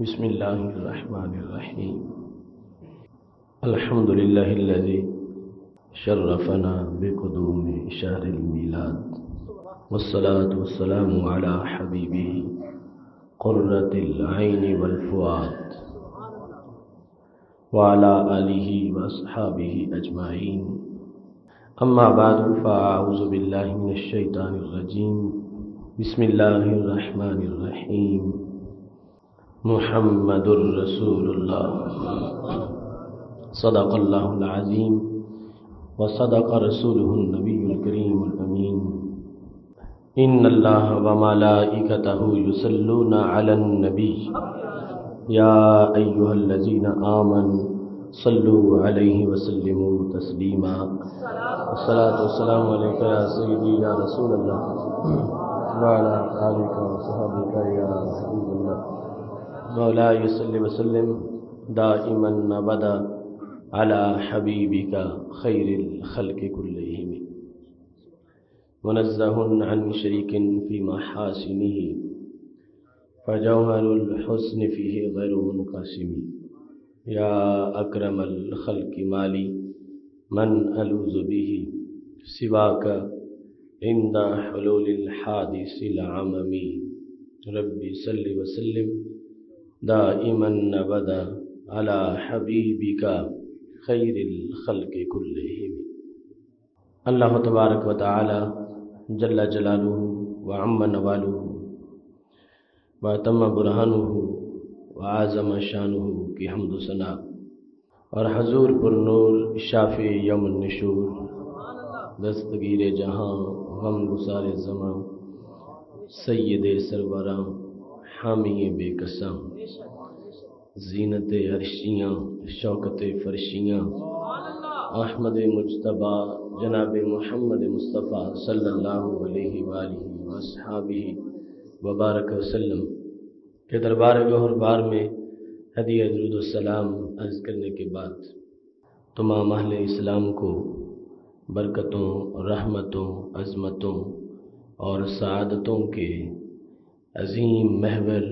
بسم الله الرحمن الرحيم. الحمد لله الذي شرفنا بقدوم شهر الميلاد. والصلاة والسلام على حبيبه قرة العين والفؤاد. وعلى آله وأصحابه أجمعين. أما بعد فأعوذ بالله من الشيطان الرجيم. بسم الله الرحمن الرحيم. محمد رسول الله صدق الله العظيم وصدق رسوله النبي الكريم الأمين إن الله وملائكته يصلون على النبي يا أيها الذين آمنوا صلوا عليه وسلموا تسليما الصلاة والسلام عليك يا سيدي يا رسول الله وعلى آلك وصحبك يا حبيب الله مولاي صل وسلم دائما أبدا على حبيبك خير الخلق كلهم. منزه عن شريك في محاسنه فجوهر الحسن فيه غير منقسم. يا أكرم الخلق مالي من ألوذ به سواك عند حلول الحادث العممي ربي صل وسلم دائما أبدا على حبيبك خير الخلق كلهم. اللہ تبارک و تعالی جل جلالہ وعم نوالہ وتم برہانہ وعظم شانہ کی حمد و ثنا اور حضور پر نور شاف یوم النشور. دستگیر جہاں غم گسار زماں سید سربراں حامی بے قسم، زینت عرشیاں، شوکت فرشیاں۔ احمد مجتبہ جناب محمد مصطفیٰ صلی اللہ علیہ وآلہ وصحابہ وبارک وسلم کے دربار گہر بار میں حدیع درود السلام عرض کرنے کے بعد تمام اہل اسلام کو برکتوں، رحمتوں، عظمتوں اور سعادتوں کے عظیم محور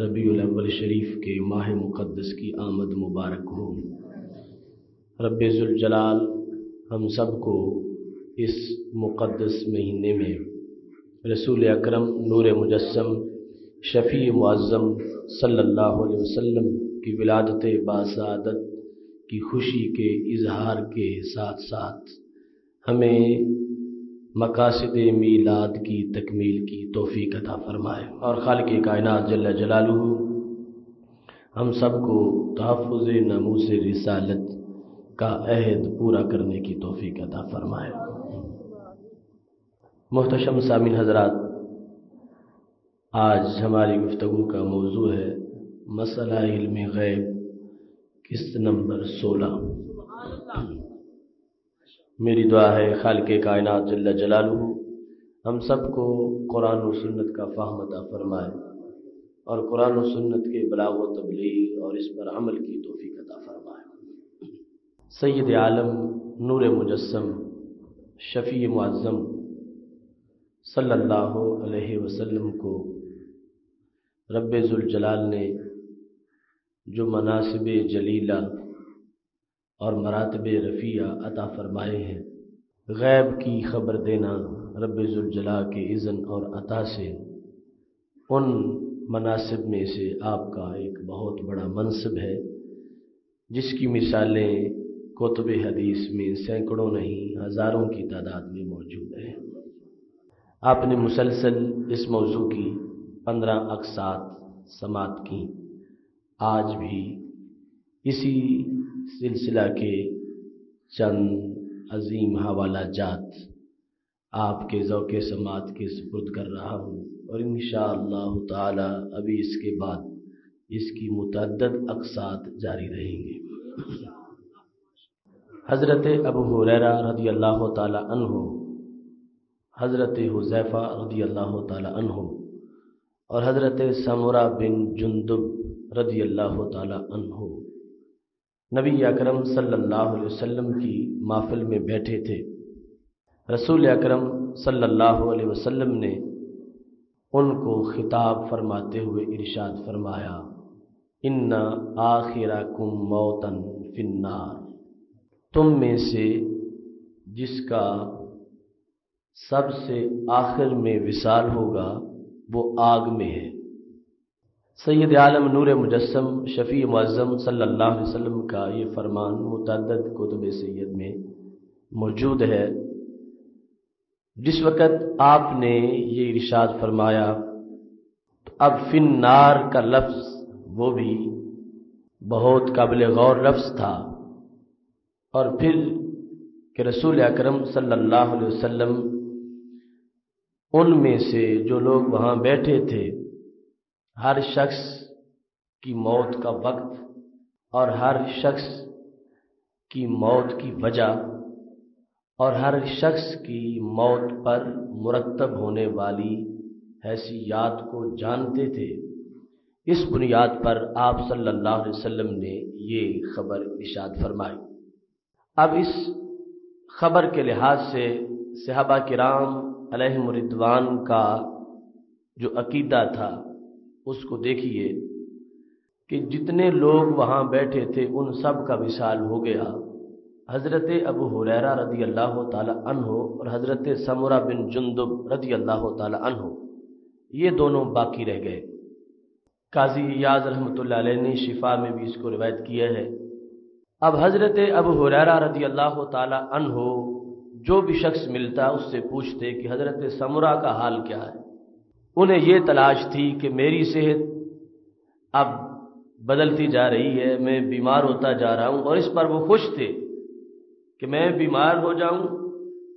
ربیع الاول شریف کے ماہ مقدس کی آمد مبارک ہو۔ رب ذوالجلال ہم سب کو اس مقدس مہینے میں رسول اکرم نور مجسم شفیع معظم صلی اللہ علیہ وسلم کی ولادت باسعادت کی خوشی کے اظہار کے ساتھ ساتھ ہمیں مقاصد میلاد کی تکمیل کی توفیق عطا فرمائے۔ اور خالق کائنات جل جلالہ، ہم سب کو تحفظ ناموس رسالت کا عہد پورا کرنے کی توفیق عطا فرمائے۔ محتشم سامین حضرات، آج ہماری گفتگو کا موضوع ہے مسئلہ علم غیب، قسط نمبر سولہ۔ میری دعا ہے خالق کائنات جل جلالہ، ہم سب کو قرآن و سنت کا فہم عطا فرمائے اور قرآن و سنت کے بلاغ و تبلیغ اور اس پر عمل کی توفیق عطا فرمائے۔ سید عالم نور مجسم، شفیع معظم صلی اللہ علیہ وسلم کو رب ذوالجلال نے جو مناسب جلیلہ اور مراتب رفیہ عطا فرمائے ہیں۔ غیب کی خبر دینا رب ذوالجلا کے اذن اور عطا سے۔ ان مناسب میں سے آپ کا ایک بہت بڑا منصب ہے، جس کی مثالیں کتب حدیث میں سینکڑوں نہیں، ہزاروں کی تعداد میں موجود ہیں۔ آپ نے مسلسل اس موضوع کی پندرہ اقساط سماعت کی۔ آج بھی اسی سلسلہ کے چند عظیم حوالہ جات آپ کے ذوق سماعت کے سپرد کر رہا ہوں اور انشاءاللہ تعالی ابھی اس کے بعد اس کی متعدد اقساط جاری رہیں گے۔ حضرت ابو حریرہ رضی اللہ تعالی عنہ، حضرت حذیفہ رضی اللہ تعالی عنہ اور حضرت سمورہ بن جندب رضی اللہ تعالی عنہ نبی اکرم صلی اللہ علیہ وسلم کی محفل میں بیٹھے تھے۔ رسول اکرم صلی اللہ علیہ وسلم نے ان کو خطاب فرماتے ہوئے ارشاد فرمایا، ان آخر کم موتن فنار تم میں سے جس کا سب سے آخر میں وصال ہوگا، وہ آگ میں ہے۔ سید عالم نور مجسم شفیع معظم صلی اللہ علیہ وسلم کا یہ فرمان متعدد کتب سید میں موجود ہے۔ جس وقت آپ نے یہ ارشاد فرمایا تو اب فن نار کا لفظ وہ بھی بہت قابل غور لفظ تھا۔ اور پھر کہ رسول اکرم صلی اللہ علیہ وسلم ان میں سے جو لوگ وہاں بیٹھے تھے ہر شخص کی موت کا وقت اور ہر شخص کی موت کی وجہ اور ہر شخص کی موت پر مرتب ہونے والی حیثیات کو جانتے تھے۔ اس بنیاد پر آپ صلی اللہ علیہ وسلم نے یہ خبر اشاد فرمائی۔ اب اس خبر کے لحاظ سے صحابہ کرام علیہ مردوان کا جو عقیدہ تھا اس کو دیکھیے کہ جتنے لوگ وہاں بیٹھے تھے ان سب کا وصال ہو گیا۔ حضرت ابو حریرہ رضی اللہ تعالی عنہ اور حضرت سمرہ بن جندب رضی اللہ تعالی عنہ، یہ دونوں باقی رہ گئے۔ قاضی یاز رحمۃ اللہ علیہ نے شفا میں بھی اس کو روایت کیا ہے۔ اب حضرت ابو حریرہ رضی اللہ تعالی عنہ، جو بھی شخص ملتا اس سے پوچھتے کہ حضرت سمرہ کا حال کیا ہے۔ انہیں یہ تلاش تھی کہ میری صحت اب بدلتی جا رہی ہے، میں بیمار ہوتا جا رہا ہوں اور اس پر وہ خوش تھے کہ میں بیمار ہو جاؤں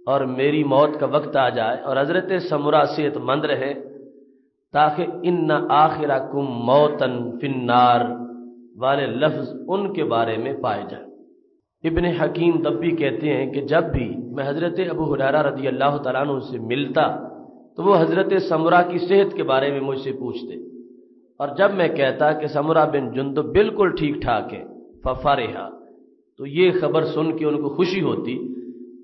اور میری موت کا وقت آ جائے اور حضرت سمرا صحت مند رہے۔ تاکہ ان آخرا کم موتن فنار والے لفظ ان کے بارے میں پائے جائیں۔ ابن حکیم دبی کہتے ہیں کہ جب بھی میں حضرت ابو حرارہ رضی اللہ تعالیٰ عنہ سے ملتا تو وہ حضرت سمرا کی صحت کے بارے میں مجھ سے پوچھتے۔ اور جب میں کہتا کہ سمرا بن جند بالکل ٹھیک ٹھاک ہے ففا رہا تو یہ خبر سن کے ان کو خوشی ہوتی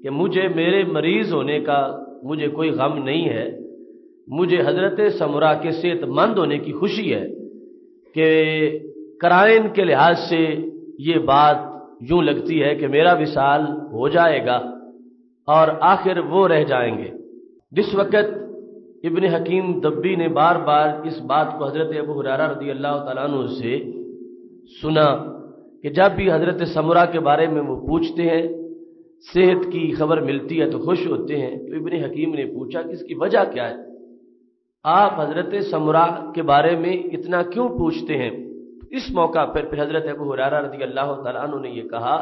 کہ مجھے میرے مریض ہونے کا مجھے کوئی غم نہیں ہے۔ مجھے حضرت سمرا کے صحت مند ہونے کی خوشی ہے کہ کرائن کے لحاظ سے یہ بات یوں لگتی ہے کہ میرا وصال ہو جائے گا اور آخر وہ رہ جائیں گے۔ جس وقت ابن حکیم دبی نے بار بار اس بات کو حضرت ابو حرارہ رضی اللہ تعالیٰ عنہ سے سنا کہ جب بھی حضرت سمرا کے بارے میں وہ پوچھتے ہیں، صحت کی خبر ملتی ہے تو خوش ہوتے ہیں، تو ابن حکیم نے پوچھا کہ اس کی وجہ کیا ہے؟ آپ حضرت سمرا کے بارے میں اتنا کیوں پوچھتے ہیں؟ اس موقع پر پھر حضرت ابو حرارہ رضی اللہ تعالیٰ عنہ نے یہ کہا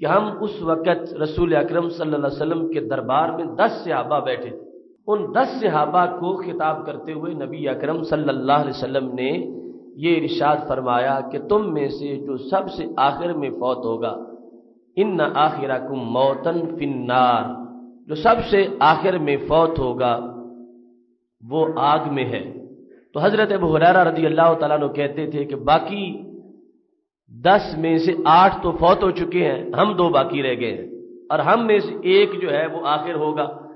کہ ہم اس وقت رسول اکرم صلی اللہ علیہ وسلم کے دربار میں دس صحابہ بیٹھے تھے۔ ان دس صحابہ کو خطاب کرتے ہوئے نبی اکرم صلی اللہ علیہ وسلم نے یہ ارشاد فرمایا کہ تم میں سے جو سب سے آخر میں فوت ہوگا، ان نہ آخر کم موتن فنار جو سب سے آخر میں فوت ہوگا، وہ آگ میں ہے۔ تو حضرت ابو حرارہ رضی اللہ تعالیٰ نے کہتے تھے کہ باقی دس میں سے آٹھ تو فوت ہو چکے ہیں، ہم دو باقی رہ گئے ہیں۔ اور ہم میں سے ایک جو ہے وہ آخر ہوگا۔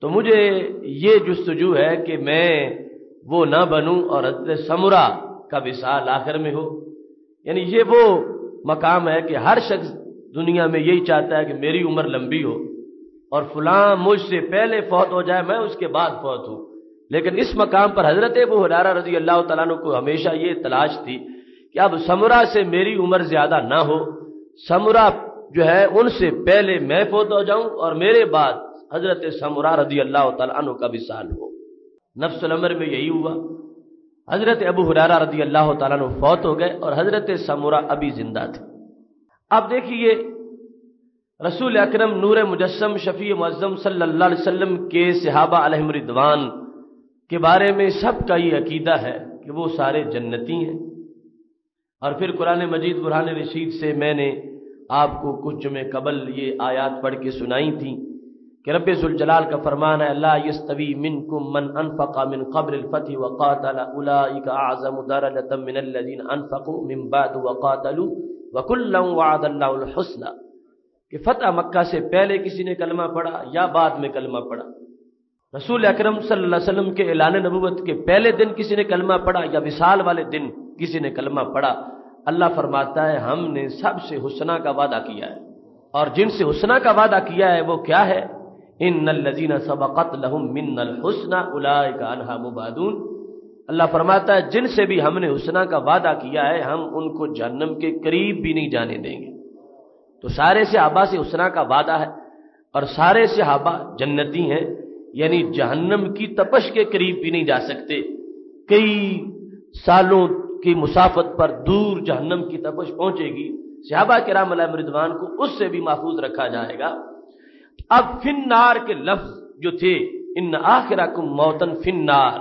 تو مجھے یہ جستجو ہے کہ میں وہ نہ بنوں اور حضرت سمرا کا وصال آخر میں ہو۔ یعنی یہ وہ مقام ہے کہ ہر شخص دنیا میں یہی چاہتا ہے کہ میری عمر لمبی ہو اور فلاں مجھ سے پہلے فوت ہو جائے، میں اس کے بعد فوت ہوں۔ لیکن اس مقام پر حضرت ابو حرارہ رضی اللہ تعالیٰ کو ہمیشہ یہ تلاش تھی کہ اب سمرا سے میری عمر زیادہ نہ ہو سمرا جو ہے ان سے پہلے میں فوت ہو جاؤں اور میرے بعد حضرت سمرا رضی اللہ تعالیٰ عنہ کا وصال ہو۔ نفس العمر میں یہی ہوا۔ حضرت ابو حرارہ رضی اللہ تعالیٰ عنہ فوت ہو گئے اور حضرت سمرا ابھی زندہ تھے۔ اب دیکھیے، رسول اکرم نور مجسم شفیع معظم صلی اللہ علیہ وسلم کے صحابہ علیہ مردوان کے بارے میں سب کا یہ عقیدہ ہے کہ وہ سارے جنتی ہیں۔ اور پھر قرآن مجید برحان رشید سے میں نے آپ کو کچھ جمع قبل یہ آیات پڑھ کے سنائی تھیں۔ کہ رب ذوالجلال کا فرمان ہے اللہ یستوی منکم من انفق من قبل الفتح وقاتل اولئک اعظم درجه من الذين انفقوا من بعد وقاتلوا وكلا وعد الله الحسنى کہ فتح مکہ سے پہلے کسی نے کلمہ پڑھا یا بعد میں کلمہ پڑھا۔ رسول اکرم صلی اللہ علیہ وسلم کے اعلان نبوت کے پہلے دن کسی نے کلمہ پڑھا یا وصال والے دن کسی نے کلمہ پڑھا، اللہ فرماتا ہے، ہم نے سب سے حسنا کا وعدہ کیا ہے۔ اور جن سے حسنا کا وعدہ کیا ہے، وہ کیا ہے؟ ان الزین سبقت لہم من الحسن انہا مبادون۔ اللہ فرماتا ہے، جن سے بھی ہم نے حسنا کا وعدہ کیا ہے، ہم ان کو جہنم کے قریب بھی نہیں جانے دیں گے۔ تو سارے صحابہ سے حسنا کا وعدہ ہے اور سارے صحابہ جنتی ہیں یعنی جہنم کی تپش کے قریب بھی نہیں جا سکتے۔ کئی سالوں کی مسافت پر دور جہنم کی تپش پہنچے گی۔ صحابہ کرام علیہ مردوان کو اس سے بھی محفوظ رکھا جائے گا۔ اب فنار کے لفظ جو تھے، ان آخرا کم موتن فنار۔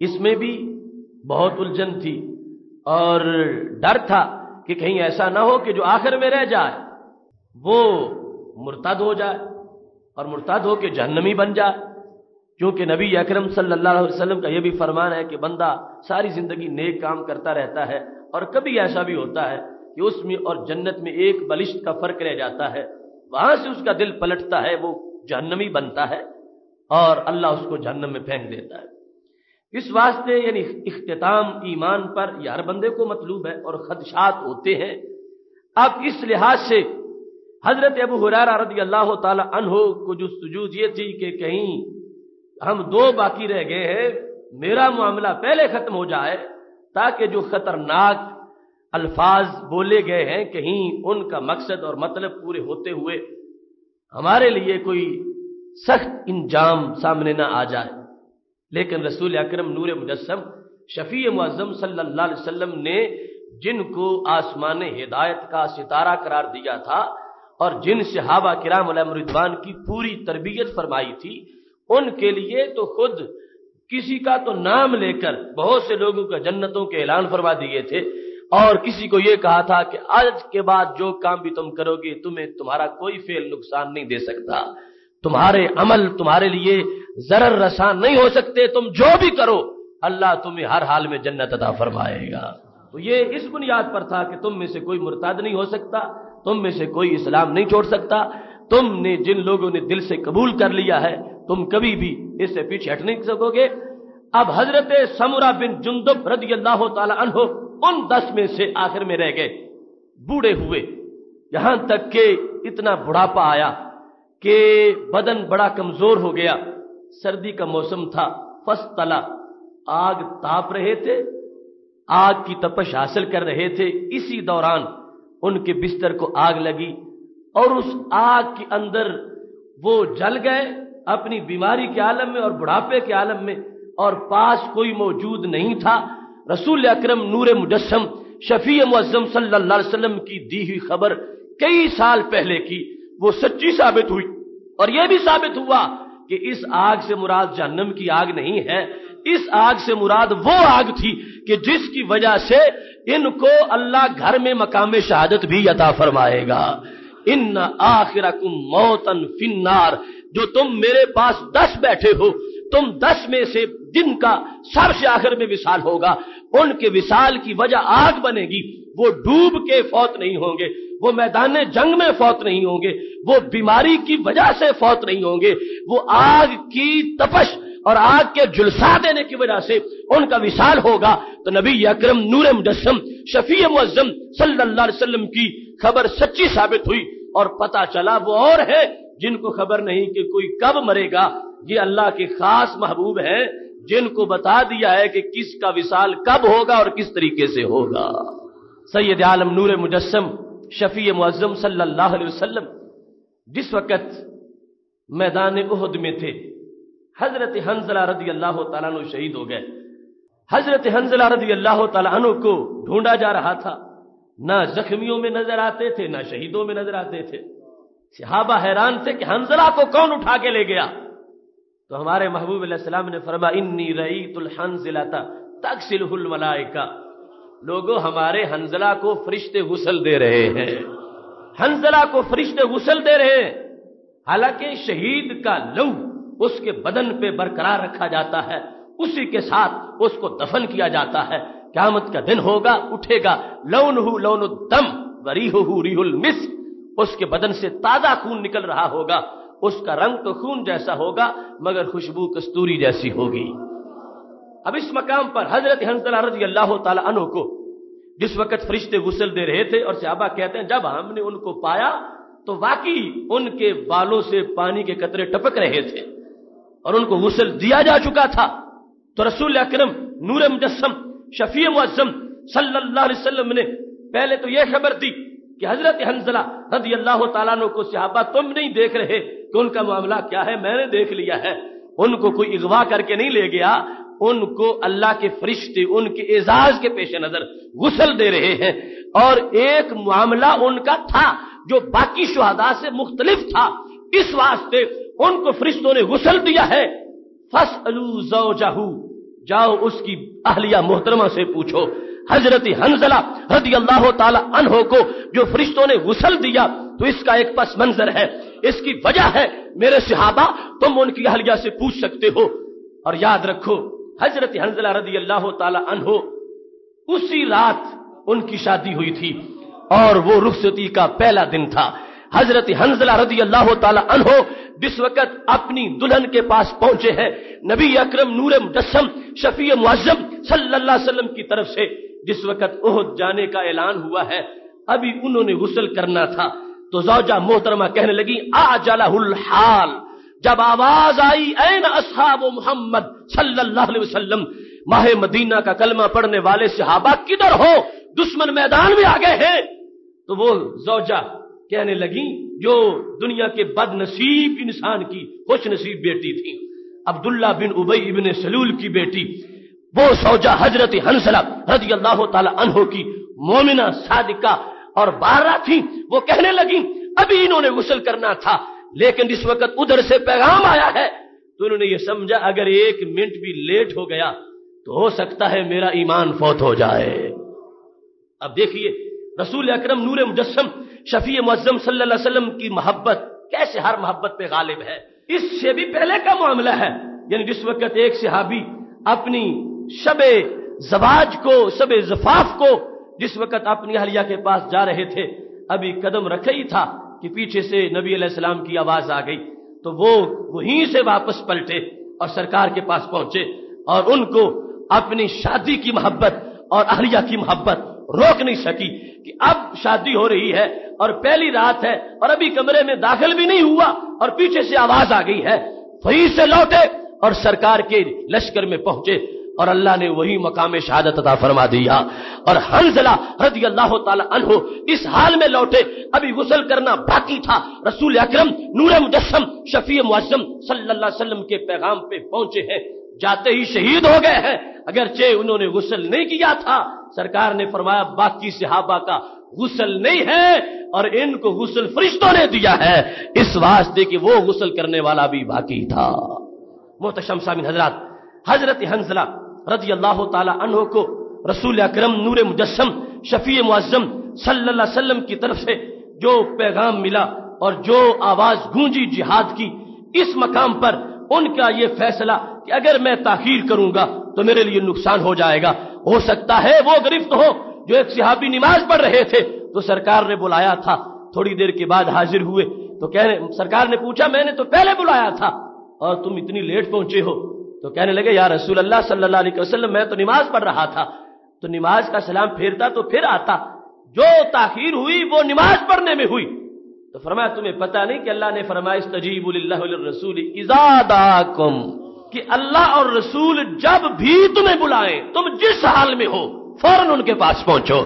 اس میں بھی بہت الجھن تھی اور ڈر تھا کہ کہیں ایسا نہ ہو کہ جو آخر میں رہ جائے، وہ مرتد ہو جائے اور مرتد ہو کے جہنمی بن جائے۔ کیونکہ نبی اکرم صلی اللہ علیہ وسلم کا یہ بھی فرمان ہے کہ بندہ ساری زندگی نیک کام کرتا رہتا ہے اور کبھی ایسا بھی ہوتا ہے کہ اس میں اور جنت میں ایک بلشت کا فرق رہ جاتا ہے۔ وہاں سے اس کا دل پلٹتا ہے، وہ جہنمی بنتا ہے اور اللہ اس کو جہنم میں پھینک دیتا ہے۔ اس واسطے یعنی اختتام ایمان پر یہ ہر بندے کو مطلوب ہے اور خدشات ہوتے ہیں۔ اب اس لحاظ سے حضرت ابو حرارہ رضی اللہ تعالی عنہ کو جو سجود یہ تھی کہ کہیں ہم دو باقی رہ گئے ہیں، میرا معاملہ پہلے ختم ہو جائے تاکہ جو خطرناک الفاظ بولے گئے ہیں کہیں ان کا مقصد اور مطلب پورے ہوتے ہوئے ہمارے لیے کوئی سخت انجام سامنے نہ آ جائے۔ لیکن رسول اکرم نور مجسم، شفیع معظم صلی اللہ علیہ وسلم نے جن کو آسمان ہدایت کا ستارہ قرار دیا تھا اور جن صحابہ کرام علیہ مردوان کی پوری تربیت فرمائی تھی، ان کے لیے تو خود کسی کا تو نام لے کر بہت سے لوگوں کا جنتوں کے اعلان فرما دیے تھے۔ اور کسی کو یہ کہا تھا کہ آج کے بعد جو کام بھی تم کرو گے، تمہیں تمہارا کوئی فیل نقصان نہیں دے سکتا۔ تمہارے عمل تمہارے لیے ضرر رسان نہیں ہو سکتے، تم جو بھی کرو، اللہ تمہیں ہر حال میں جنت عطا فرمائے گا۔ تو یہ اس بنیاد پر تھا کہ تم میں سے کوئی مرتاد نہیں ہو سکتا، تم میں سے کوئی اسلام نہیں چھوڑ سکتا۔ تم نے جن لوگوں نے دل سے قبول کر لیا ہے، تم کبھی بھی اس سے پیچھے ہٹ نہیں سکو گے۔ اب حضرت سمرا بن جندب رضی اللہ تعالی عنہ ان دس میں سے آخر میں رہ گئے۔ بوڑھے ہوئے۔ یہاں تک کہ اتنا بڑھاپا آیا کہ بدن بڑا کمزور ہو گیا۔ سردی کا موسم تھا۔ فس تلا آگ تاپ رہے تھے۔ آگ کی تپش حاصل کر رہے تھے۔ اسی دوران ان کے بستر کو آگ لگی اور اس آگ کے اندر وہ جل گئے اپنی بیماری کے عالم میں اور بڑھاپے کے عالم میں۔ اور پاس کوئی موجود نہیں تھا۔ رسول اکرم نور مجسم، شفیع معظم صلی اللہ علیہ وسلم کی دی ہوئی خبر کئی سال پہلے کی۔ وہ سچی ثابت ہوئی۔ اور یہ بھی ثابت ہوا کہ اس آگ سے مراد جہنم کی آگ نہیں ہے۔ اس آگ سے مراد وہ آگ تھی کہ جس کی وجہ سے ان کو اللہ گھر میں مقام شہادت بھی عطا فرمائے گا۔ ان آخرکم موتن فنار جو تم میرے پاس دس بیٹھے ہو تم دس میں سے جن کا سب سے آخر میں وصال ہوگا۔ ان کے وصال کی وجہ آگ بنے گی۔ وہ ڈوب کے فوت نہیں ہوں گے۔ وہ میدان جنگ میں فوت نہیں ہوں گے۔ وہ بیماری کی وجہ سے فوت نہیں ہوں گے۔ وہ آگ کی تپش اور آگ کے جلسا دینے کی وجہ سے ان کا وصال ہوگا۔ تو نبی اکرم نور مجسم، شفیع معظم صلی اللہ علیہ وسلم کی خبر سچی ثابت ہوئی اور پتا چلا وہ اور ہے جن کو خبر نہیں کہ کوئی کب مرے گا۔ یہ اللہ کے خاص محبوب ہیں، جن کو بتا دیا ہے کہ کس کا وصال کب ہوگا اور کس طریقے سے ہوگا۔ سید عالم نور مجسم، شفیع معظم صلی اللہ علیہ وسلم، جس وقت میدان عہد میں تھے، حضرت حنزلہ رضی اللہ تعالیٰ عنہ شہید ہو گئے۔ حضرت حنزلہ رضی اللہ تعالیٰ عنہ کو ڈھونڈا جا رہا تھا۔ نہ زخمیوں میں نظر آتے تھے، نہ شہیدوں میں نظر آتے تھے۔ صحابہ حیران تھے کہ حنزلہ کو کون اٹھا کے لے گیا؟ تو ہمارے محبوب علیہ السلام نے فرما انی رعیت الحنزلہ تکسل الملائکہ. لوگوں ہمارے حنزلہ کو فرشتے غسل دے رہے ہیں۔ حنزلہ کو فرشتے غسل دے رہے ہیں۔ حالانکہ شہید کا لو اس کے بدن پہ برقرار رکھا جاتا ہے۔ اسی کے ساتھ اس کو دفن کیا جاتا ہے۔ قیامت کا دن ہوگا، اٹھے گا۔ لون ہو لون دم وری ہو ریح المس اس کے بدن سے تازہ خون نکل رہا ہوگا۔ اس کا رنگ تو خون جیسا ہوگا، مگر خوشبو کستوری جیسی ہوگی۔ اب اس مقام پر حضرت حنزلہ رضی اللہ تعالی عنہ کو جس وقت فرشتے غسل دے رہے تھے اور صحابہ کہتے ہیں، جب ہم نے ان کو پایا تو واقعی ان کے بالوں سے پانی کے قطرے ٹپک رہے تھے اور ان کو غسل دیا جا چکا تھا۔ تو رسول اکرم نور مجسم، شفیع معظم صلی اللہ علیہ وسلم نے پہلے تو یہ خبر دی کہ حضرت حنزلہ رضی اللہ تعالیٰ نے کو صحابہ تم نہیں دیکھ رہے کہ ان کا معاملہ کیا ہے؟ میں نے دیکھ لیا ہے۔ ان کو کوئی اغوا کر کے نہیں لے گیا۔ ان کو اللہ کے فرشتے، ان کے اعزاز کے پیش نظر غسل دے رہے ہیں۔ اور ایک معاملہ ان کا تھا جو باقی شہداء سے مختلف تھا۔ اس واسطے ان کو فرشتوں نے غسل دیا ہے۔ فس جاؤ اس کی اہلیہ محترمہ سے پوچھو۔ حضرت حنزلہ رضی اللہ تعالی عنہ کو جو فرشتوں نے غسل دیا، تو اس کا ایک پس منظر ہے۔ اس کی وجہ ہے، میرے صحابہ، تم ان کی اہلیہ سے پوچھ سکتے ہو۔ اور یاد رکھو، حضرت حنزلہ رضی اللہ تعالی عنہ اسی رات ان کی شادی ہوئی تھی۔ اور وہ رخصتی کا پہلا دن تھا۔ حضرت حنزلہ رضی اللہ تعالی عنہ جس وقت اپنی دلہن کے پاس پہنچے ہیں، نبی اکرم نور مجسم، شفیع معظم صلی اللہ علیہ وسلم کی طرف سے جس وقت عہد جانے کا اعلان ہوا ہے، ابھی انہوں نے غسل کرنا تھا۔ تو زوجہ محترمہ کہنے لگی آ الحال جب آواز آئی این اصحاب محمد صلی اللہ علیہ وسلم ماہ مدینہ کا کلمہ پڑھنے والے صحابہ کدھر ہو دشمن میدان میں آگے ہیں۔ تو وہ زوجہ کہنے لگی، جو دنیا کے بد نصیب انسان کی خوش نصیب بیٹی تھی، عبداللہ بن ابئی بن سلول کی بیٹی وہ سوجا حضرت حنسلہ رضی اللہ تعالی عنہ کی مومنہ صادقہ اور بارہ تھی، وہ کہنے لگی، ابھی انہوں نے غسل کرنا تھا، لیکن جس وقت ادھر سے پیغام آیا ہے۔ تو انہوں نے یہ سمجھا، اگر ایک منٹ بھی لیٹ ہو گیا تو ہو سکتا ہے میرا ایمان فوت ہو جائے۔ اب دیکھیے، رسول اکرم نور مجسم، شفیع معظم صلی اللہ علیہ وسلم کی محبت، کیسے ہر محبت پہ غالب ہے؟ اس سے بھی پہلے کا معاملہ ہے۔ یعنی جس وقت ایک صحابی اپنی شب زواج کو، شب زفاف کو، جس وقت اپنی اہلیہ کے پاس جا رہے تھے، ابھی قدم رکھے ہی تھا کہ پیچھے سے نبی علیہ السلام کی آواز آ گئی۔ تو وہ وہیں سے واپس پلٹے اور سرکار کے پاس پہنچے اور ان کو اپنی شادی کی محبت اور اہلیہ کی محبت روک نہیں سکی کہ اب شادی ہو رہی ہے اور پہلی رات ہے اور ابھی کمرے میں داخل بھی نہیں ہوا اور پیچھے سے آواز آ گئی ہے۔ وہیں سے لوٹے اور سرکار کے لشکر میں پہنچے۔ اور اللہ نے وہی مقام شہادت عطا فرما دیا۔ اور حنزلہ رضی اللہ تعالی عنہ اس حال میں لوٹے۔ ابھی غسل کرنا باقی تھا۔ رسول اکرم نور مجسم شفیع معظم صلی اللہ علیہ وسلم کے پیغام پہ پہنچے ہیں۔ جاتے ہی شہید ہو گئے ہیں۔ اگرچہ انہوں نے غسل نہیں کیا تھا۔ سرکار نے فرمایا، باقی صحابہ کا غسل نہیں ہے اور ان کو غسل فرشتوں نے دیا ہے۔ اس واسطے کہ وہ غسل کرنے والا بھی باقی تھا۔ محتشم سامن حضرات، حضرت حنزلہ رضی اللہ تعالی عنہ کو رسول اکرم نور مجسم، شفیع معظم صلی اللہ علیہ وسلم کی طرف سے جو پیغام ملا اور جو آواز گونجی جہاد کی، اس مقام پر ان کا یہ فیصلہ کہ اگر میں تاخیر کروں گا تو میرے لیے نقصان ہو جائے گا۔ ہو سکتا ہے وہ گرفت ہو جو ایک صحابی نماز پڑھ رہے تھے۔ تو سرکار نے بلایا تھا۔ تھوڑی دیر کے بعد حاضر ہوئے۔ تو کہنے سرکار نے پوچھا، میں نے تو پہلے بلایا تھا۔ اور تم اتنی لیٹ پہنچے ہو۔ تو کہنے لگے، یا رسول اللہ صلی اللہ علیہ وسلم، میں تو نماز پڑھ رہا تھا، تو نماز کا سلام پھیرتا تو پھر آتا، جو تاخیر ہوئی وہ نماز پڑھنے میں ہوئی. تو فرمایا، تمہیں پتا نہیں کہ اللہ نے فرمایا تجیب اللہ رسول کہ اللہ اور رسول جب بھی تمہیں بلائیں، تم جس حال میں ہو، فوراً ان کے پاس پہنچو.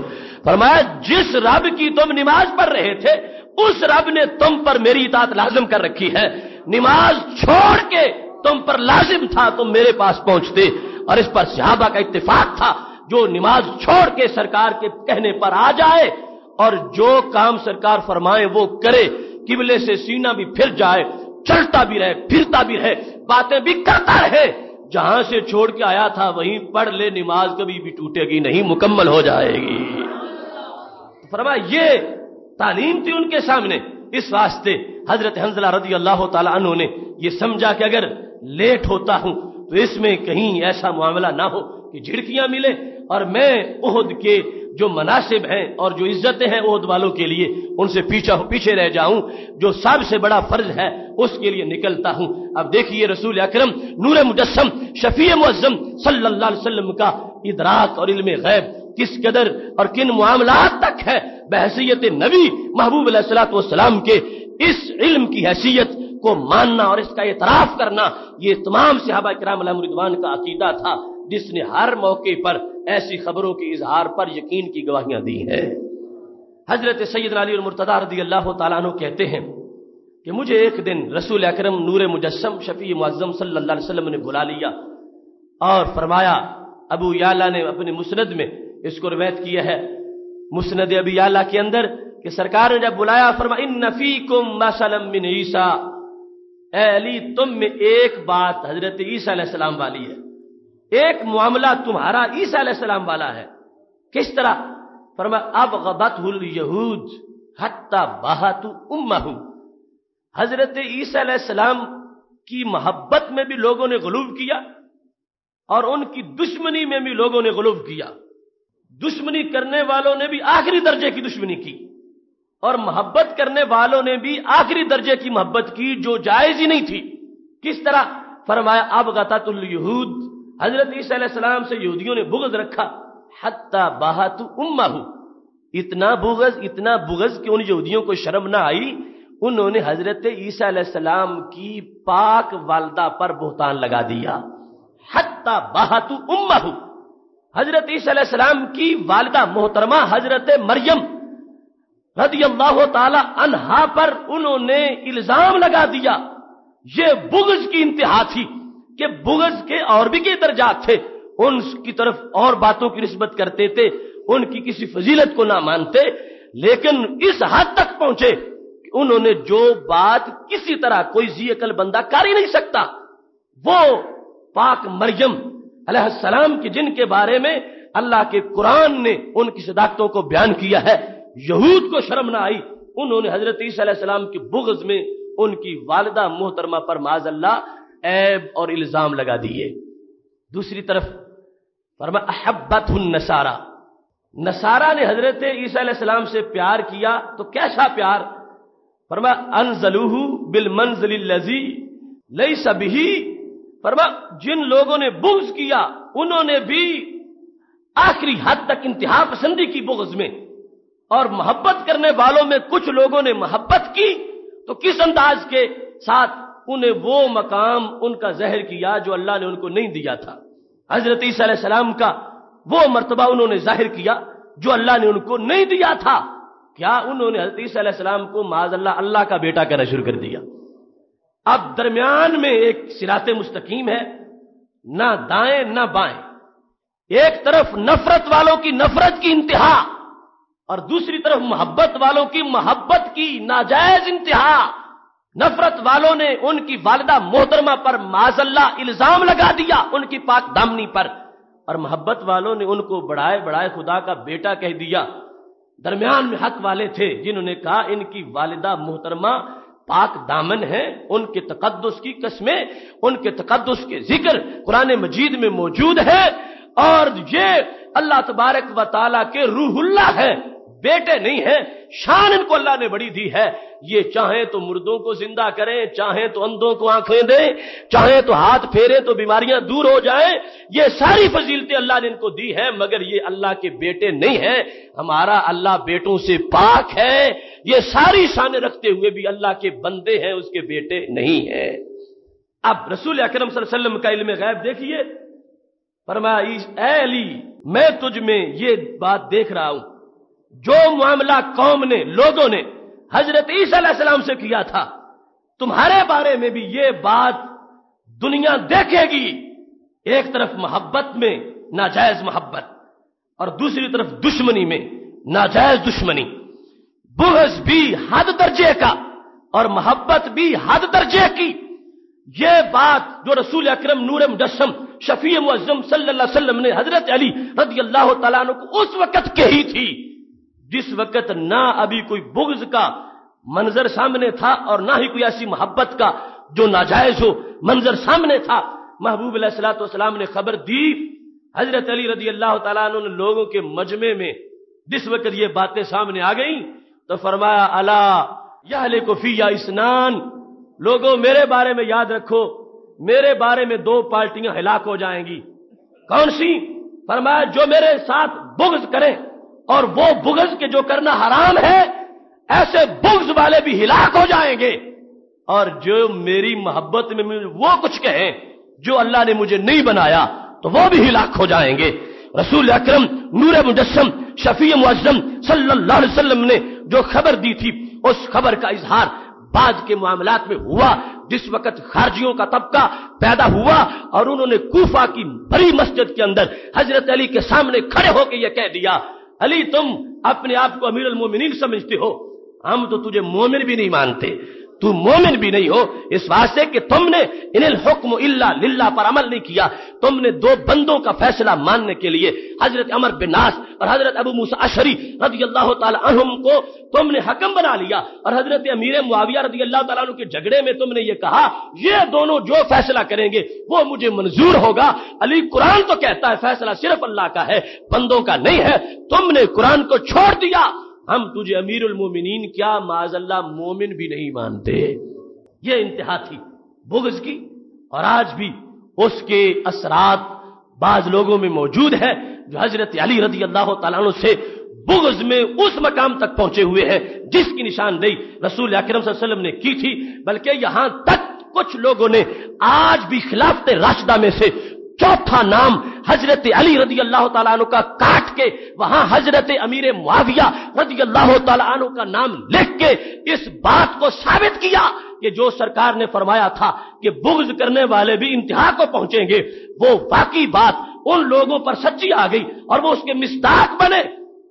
فرمایا، جس رب کی تم نماز پڑھ رہے تھے، اس رب نے تم پر میری اطاعت لازم کر رکھی ہے، نماز چھوڑ کے تم پر لازم تھا تم میرے پاس پہنچتے اور اس پر صحابہ کا اتفاق تھا جو نماز چھوڑ کے سرکار کے کہنے پر آ جائے اور جو کام سرکار فرمائے وہ کرے قبلے سے سینہ بھی پھر جائے، چلتا بھی رہے، پھرتا بھی رہے، باتیں بھی کرتا رہے۔ جہاں سے چھوڑ کے آیا تھا وہیں پڑھ لے، نماز کبھی بھی ٹوٹے گی نہیں، مکمل ہو جائے گی۔ فرما یہ تعلیم تھی ان کے سامنے، اس واسطے حضرت حنزلہ رضی اللہ تعالی عنہ نے یہ سمجھا کہ اگر لیٹ ہوتا ہوں تو اس میں کہیں ایسا معاملہ نہ ہو کہ جھڑکیاں ملے اور میں عہد کے جو مناسب ہیں اور جو عزتیں ہیں عہد والوں کے لیے ان سے پیچھا پیچھے رہ جاؤں، جو سب سے بڑا فرض ہے، اس کے لیے نکلتا ہوں۔ اب دیکھیے رسول اکرم، نور مجسم، شفیع معظم صلی اللہ علیہ وسلم کا ادراک اور علم غیب کس قدر اور کن معاملات تک ہے؟ بحثیت نبی محبوب علیہ السلاۃ والسلام کے اس علم کی حیثیت کو ماننا اور اس کا اعتراف کرنا یہ تمام صحابہ کرام علیہ مردوان کا عقیدہ تھا، جس نے ہر موقع پر ایسی خبروں کے اظہار پر یقین کی گواہیاں دی ہیں۔ حضرت سید علی المرتضی رضی اللہ تعالیٰ عنہ کہتے ہیں کہ مجھے ایک دن رسول اکرم نور مجسم شفیع معظم صلی اللہ علیہ وسلم نے بلا لیا اور فرمایا، ابو یالا نے اپنے مسند میں اس کو روایت کیا ہے۔ مسند ابی یالا کے اندر کہ سرکار نے جب بلایا فرما ان نفی کم مسلم بن عیسیٰ. اے علی، تم میں ایک بات حضرت عیسیٰ علیہ السلام والی ہے۔ ایک معاملہ تمہارا عیسیٰ علیہ السلام والا ہے۔ کس طرح؟ فرما اب غبت الہود حتی بہت امہ حضرت عیسیٰ علیہ السلام کی محبت میں بھی لوگوں نے غلوب کیا اور ان کی دشمنی میں بھی لوگوں نے غلوب کیا۔ دشمنی کرنے والوں نے بھی آخری درجے کی دشمنی کی۔ اور محبت کرنے والوں نے بھی آخری درجے کی محبت کی جو جائز ہی نہیں تھی۔ کس طرح؟ فرمایا، اب غطت الہود حضرت عیسیٰ علیہ السلام سے یہودیوں نے بغض رکھا۔ حتی بہت امہ اتنا بغض اتنا بغض کہ ان یہودیوں کو شرم نہ آئی۔ انہوں نے حضرت عیسیٰ علیہ السلام کی پاک والدہ پر بہتان لگا دیا۔ حتی بہت امہ حضرت عیسیٰ علیہ السلام کی والدہ محترمہ حضرت مریم۔ رضی اللہ تعالی عنہا پر انہوں نے الزام لگا دیا۔ یہ بغض کی انتہا تھی کہ بغض کے اور بھی کے درجات تھے۔ ان کی طرف اور باتوں کی نسبت کرتے تھے، ان کی کسی فضیلت کو نہ مانتے، لیکن اس حد تک پہنچے کہ انہوں نے جو بات کسی طرح کوئی زی عقل بندہ کر ہی نہیں سکتا، وہ پاک مریم علیہ السلام کی جن کے بارے میں اللہ کے قرآن نے ان کی صداقتوں کو بیان کیا ہے۔ یہود کو شرم نہ آئی، انہوں نے حضرت عیسیٰ علیہ السلام کی بغض میں ان کی والدہ محترمہ پر معذ اللہ عیب اور الزام لگا دیے۔ دوسری طرف فرما، احبت النسارا نسارا نے حضرت عیسیٰ علیہ السلام سے پیار کیا تو کیسا پیار؟ فرما انزلوہ بالمنزل الذی لیس به فرما، جن لوگوں نے بغض کیا، انہوں نے بھی آخری حد تک انتہا پسندی کی بغض میں۔ اور محبت کرنے والوں میں کچھ لوگوں نے محبت کی تو کس انداز کے ساتھ انہیں وہ مقام ان کا زہر کیا جو اللہ نے ان کو نہیں دیا تھا؟ حضرت عیسیٰ علیہ السلام کا وہ مرتبہ انہوں نے ظاہر کیا جو اللہ نے ان کو نہیں دیا تھا۔ کیا انہوں نے حضرت عیسیٰ علیہ السلام کو معاذ اللہ اللہ کا بیٹا کہنا شروع کر دیا؟ اب درمیان میں ایک سرات مستقیم ہے، نہ دائیں نہ بائیں۔ ایک طرف نفرت والوں کی نفرت کی انتہا۔ اور دوسری طرف محبت والوں کی محبت کی ناجائز انتہا نفرت والوں نے ان کی والدہ محترمہ پر معذ اللہ الزام لگا دیا ان کی پاک دامنی پر اور محبت والوں نے ان کو بڑھائے بڑھائے خدا کا بیٹا کہہ دیا۔ درمیان میں حق والے تھے جنہوں نے کہا ان کی والدہ محترمہ پاک دامن ہے، ان کے تقدس کی قسمیں، ان کے تقدس کے ذکر قرآن مجید میں موجود ہے اور یہ اللہ تبارک و تعالیٰ کے روح اللہ ہے۔ بیٹے نہیں ہیں، شان ان کو اللہ نے بڑی دی ہے۔ یہ چاہیں تو مردوں کو زندہ کریں، چاہیں تو اندوں کو آنکھیں دیں، چاہیں تو ہاتھ پھیرے تو بیماریاں دور ہو جائیں۔ یہ ساری فضیلتیں اللہ نے ان کو دی ہے مگر یہ اللہ کے بیٹے نہیں ہیں۔ ہمارا اللہ بیٹوں سے پاک ہے۔ یہ ساری شانیں رکھتے ہوئے بھی اللہ کے بندے ہیں، اس کے بیٹے نہیں ہیں۔ اب رسول اکرم صلی اللہ علیہ وسلم کا علم غیب دیکھیے۔ فرمایا اے علی میں تجھ میں یہ بات دیکھ رہا ہوں۔ جو معاملہ قوم نے، لوگوں نے حضرت عیسیٰ علیہ السلام سے کیا تھا، تمہارے بارے میں بھی یہ بات دنیا دیکھے گی۔ ایک طرف محبت میں ناجائز محبت اور دوسری طرف دشمنی میں ناجائز دشمنی۔ بغض بھی حد درجے کا اور محبت بھی حد درجے کی۔ یہ بات جو رسول اکرم نور مجسم شفیع معظم صلی اللہ علیہ وسلم نے حضرت علی رضی اللہ تعالیٰ کو اس وقت کہی تھی۔ جس وقت نہ ابھی کوئی بغض کا منظر سامنے تھا اور نہ ہی کوئی ایسی محبت کا جو ناجائز ہو، منظر سامنے تھا، محبوب علیہ والسلام نے خبر دی۔ حضرت علی رضی اللہ تعالیٰ عنہ نے لوگوں کے مجمع میں جس وقت یہ باتیں سامنے آ گئیں تو فرمایا اللہ یہ کفی یا اسنان لوگوں، میرے بارے میں یاد رکھو، میرے بارے میں دو پارٹیاں ہلاک ہو جائیں گی۔ کون سی؟ فرمایا، جو میرے ساتھ بغض کرے اور وہ بغض کے جو کرنا حرام ہے، ایسے بغض والے بھی ہلاک ہو جائیں گے۔ اور جو میری محبت میں وہ کچھ کہیں جو اللہ نے مجھے نہیں بنایا، تو وہ بھی ہلاک ہو جائیں گے۔ رسول اکرم نور مجسم، شفیع معظم صلی اللہ علیہ وسلم نے جو خبر دی تھی، اس خبر کا اظہار بعد کے معاملات میں ہوا۔ جس وقت خارجیوں کا طبقہ پیدا ہوا اور انہوں نے کوفہ کی بڑی مسجد کے اندر حضرت علی کے سامنے کھڑے ہو کے یہ کہہ دیا علی، تم اپنے آپ کو امیر المومنین سمجھتے ہو۔ ہم تو تجھے مومن بھی نہیں مانتے۔ تو مومن بھی نہیں ہو، اس واسطے کہ تم نے ان الحکم اللہ للہ پر عمل نہیں کیا۔ تم نے دو بندوں کا فیصلہ ماننے کے لیے، حضرت عمر بن ناس اور حضرت ابو موسیٰ اشری رضی اللہ تعالی عنہم کو تم نے حکم بنا لیا۔ اور حضرت امیر معاویہ رضی اللہ تعالیٰ عنہ کے جھگڑے میں تم نے یہ کہا، یہ دونوں جو فیصلہ کریں گے، وہ مجھے منظور ہوگا۔ علی قرآن تو کہتا ہے، فیصلہ صرف اللہ کا ہے، بندوں کا نہیں ہے۔ تم نے قرآن کو چھوڑ دیا۔ ہم تجھے امیر المومنین کیا معذ اللہ مومن بھی نہیں مانتے؟ یہ انتہا تھی، بغض کی، اور آج بھی اس کے اثرات بعض لوگوں میں موجود ہے جو حضرت علی رضی اللہ تعالیٰ عنہ سے بغض میں اس مقام تک پہنچے ہوئے ہیں، جس کی نشاندہی رسول اکرم صلی اللہ علیہ وسلم نے کی تھی، بلکہ یہاں تک کچھ لوگوں نے آج بھی خلافت راشدہ میں سے چوتھا نام حضرت علی رضی اللہ تعالیٰ عنہ کا کاٹ کے وہاں حضرت امیر معاویہ رضی اللہ تعالیٰ عنہ کا نام لکھ کے اس بات کو ثابت کیا کہ جو سرکار نے فرمایا تھا کہ بغض کرنے والے بھی انتہا کو پہنچیں گے، وہ واقعی بات ان لوگوں پر سچی آ گئی اور وہ اس کے مستاق بنے۔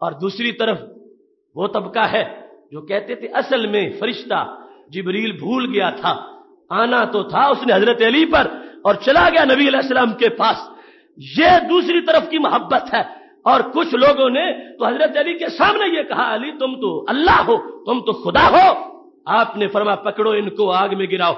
اور دوسری طرف وہ طبقہ ہے جو کہتے تھے اصل میں فرشتہ جبریل بھول گیا تھا، آنا تو تھا اس نے حضرت علی پر۔ اور چلا گیا نبی علیہ السلام کے پاس۔ یہ دوسری طرف کی محبت ہے۔ اور کچھ لوگوں نے تو حضرت علی کے سامنے یہ کہا، علی، تم تو اللہ ہو، تم تو خدا ہو۔ آپ نے فرما پکڑو ان کو آگ میں گراؤ۔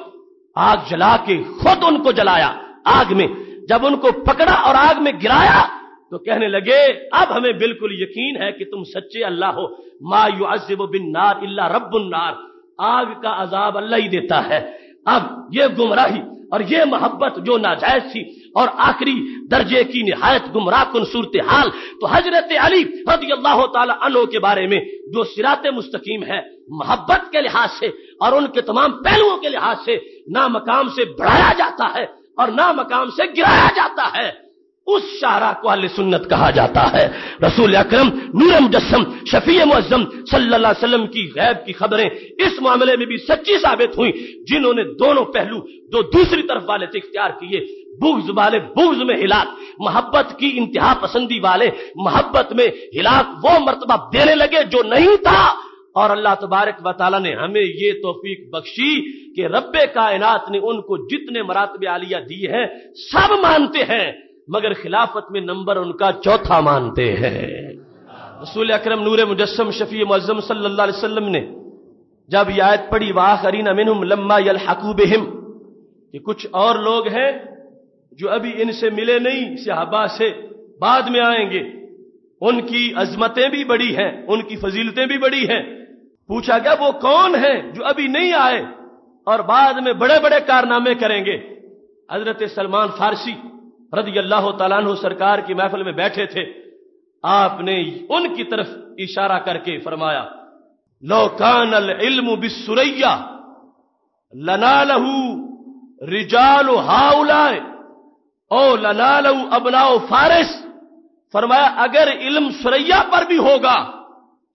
آگ جلا کے خود ان کو جلایا۔ آگ میں۔ جب ان کو پکڑا اور آگ میں گرایا تو کہنے لگے، اب ہمیں بالکل یقین ہے کہ تم سچے اللہ ہو۔ ما یعذب بالنار الا رب النار۔ آگ کا عذاب اللہ ہی دیتا ہے۔ اب یہ گمراہی اور یہ محبت جو ناجائز تھی اور آخری درجے کی نہایت گمراہ کن صورتحال تو حضرت علی رضی اللہ تعالی عنہ کے بارے میں جو سرات مستقیم ہے، محبت کے لحاظ سے اور ان کے تمام پہلوؤں کے لحاظ سے نہ مقام سے بڑھایا جاتا ہے اور نہ مقام سے گرایا جاتا ہے۔ اس شاہراہ کو اہل سنت کہا جاتا ہے۔ رسول اکرم، نور مجسم، شفیع معظم صلی اللہ علیہ وسلم کی غیب کی خبریں اس معاملے میں بھی سچی ثابت ہوئی جنہوں نے دونوں پہلو جو دوسری طرف والے سے اختیار کیے، بغض والے، بغض میں ہلاک، محبت کی انتہا پسندی والے، محبت میں ہلاک وہ مرتبہ دینے لگے جو نہیں تھا۔ اور اللہ تبارک و تعالیٰ نے ہمیں یہ توفیق بخشی کہ رب کائنات نے ان کو جتنے مراتب عالیہ دی ہیں، سب مانتے ہیں۔ مگر خلافت میں نمبر ان کا چوتھا مانتے ہیں۔ رسول اکرم نور مجسم شفیع معظم صلی اللہ علیہ وسلم نے جب یہ آیت پڑھی واخرین منہم لما یلحقو بہم، کہ کچھ اور لوگ ہیں جو ابھی ان سے ملے نہیں، صحابہ سے بعد میں آئیں گے۔ ان کی عظمتیں بھی بڑی ہیں، ان کی فضیلتیں بھی بڑی ہیں۔ پوچھا گیا، وہ کون ہیں جو ابھی نہیں آئے اور بعد میں بڑے بڑے کارنامے کریں گے؟ حضرت سلمان فارسی رضی اللہ تعالیٰ عنہ سرکار کی محفل میں بیٹھے تھے۔ آپ نے ان کی طرف اشارہ کر کے فرمایا، لو کان العلم بسریا لنا لہو رجال ہاؤلائے او لنا لہو ابنا فارس۔ فرمایا، اگر علم سریا پر بھی ہوگا،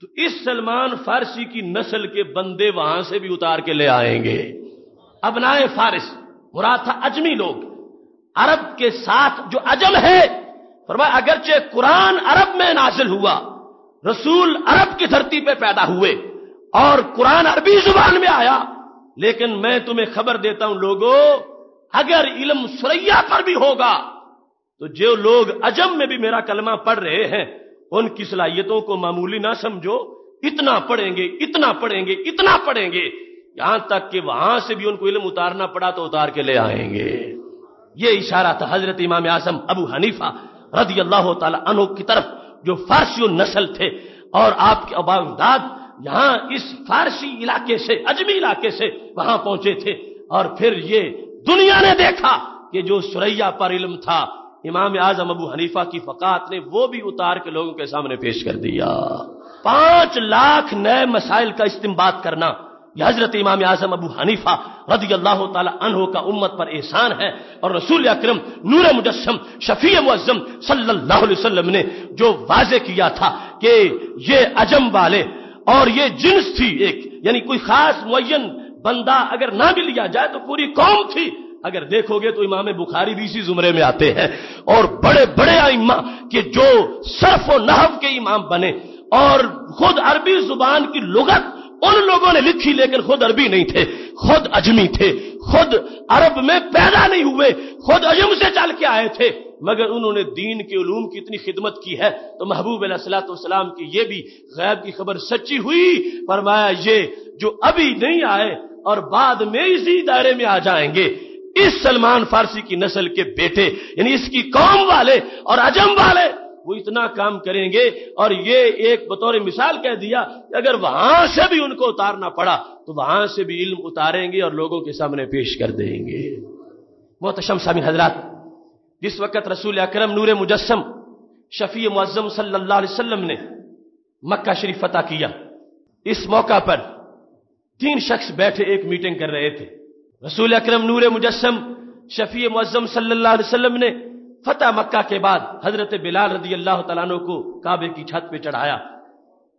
تو اس سلمان فارسی کی نسل کے بندے وہاں سے بھی اتار کے لے آئیں گے۔ ابنائے فارس، مراد تھا اجمی لوگ۔ عرب کے ساتھ جو عجم ہے، فرمایا اگرچہ قرآن عرب میں نازل ہوا، رسول عرب کی دھرتی پہ پیدا ہوئے اور قرآن عربی زبان میں آیا، لیکن میں تمہیں خبر دیتا ہوں لوگوں اگر علم سریا پر بھی ہوگا، تو جو لوگ عجم میں بھی میرا کلمہ پڑھ رہے ہیں، ان کی صلاحیتوں کو معمولی نہ سمجھو، اتنا پڑھیں گے، اتنا پڑھیں گے، اتنا پڑھیں گے، یہاں تک کہ وہاں سے بھی ان کو علم اتارنا پڑا تو اتار کے لے آئیں گے۔ یہ اشارہ تھا حضرت امام اعظم ابو حنیفہ رضی اللہ تعالی عنہ کی طرف، جو فارسی نسل تھے۔ اور آپ کے اباؤداد یہاں اس فارسی علاقے سے، اجمی علاقے سے وہاں پہنچے تھے۔ اور پھر یہ دنیا نے دیکھا کہ جو سریا پر علم تھا، امام اعظم ابو حنیفہ کی فقات نے وہ بھی اتار کے لوگوں کے سامنے پیش کر دیا۔ پانچ لاکھ نئے مسائل کا استعمال کرنا یہ حضرت امام اعظم ابو حنیفہ رضی اللہ تعالی عنہ کا امت پر احسان ہے اور رسول اکرم نور مجسم شفیع معظم صلی اللہ علیہ وسلم نے جو واضح کیا تھا کہ یہ اجم والے اور یہ جنس تھی ایک یعنی کوئی خاص معین بندہ اگر نہ بھی لیا جائے تو پوری قوم تھی۔ اگر دیکھو گے تو امام بخاری بھی اسی زمرے میں آتے ہیں۔ اور بڑے بڑے ائمہ کہ جو صرف و نحو کے امام بنے اور خود عربی زبان کی لغت ان لوگوں نے لکھی لیکن خود عربی نہیں تھے، خود اجمی تھے، خود عرب میں پیدا نہیں ہوئے، خود اجم سے چل کے آئے تھے۔ مگر انہوں نے دین کے علوم کی اتنی خدمت کی ہے۔ تو محبوب علیہ السلاۃ والسلام کی یہ بھی غیب کی خبر سچی ہوئی۔ فرمایا یہ جو ابھی نہیں آئے اور بعد میں اسی دائرے میں آ جائیں گے۔ اس سلمان فارسی کی نسل کے بیٹے یعنی اس کی قوم والے اور اجم والے وہ اتنا کام کریں گے اور یہ ایک بطور مثال کہہ دیا کہ اگر وہاں سے بھی ان کو اتارنا پڑا تو وہاں سے بھی علم اتاریں گے اور لوگوں کے سامنے پیش کر دیں گے۔ محتشم سامی حضرات، جس وقت رسول اکرم نور مجسم، شفیع معظم صلی اللہ علیہ وسلم نے مکہ شریف فتح کیا، اس موقع پر تین شخص بیٹھے ایک میٹنگ کر رہے تھے۔ رسول اکرم نور مجسم، شفیع معظم صلی اللہ علیہ وسلم نے فتح مکہ کے بعد حضرت بلال رضی اللہ تعالیٰ عنہ کو کعبے کی چھت پہ چڑھایا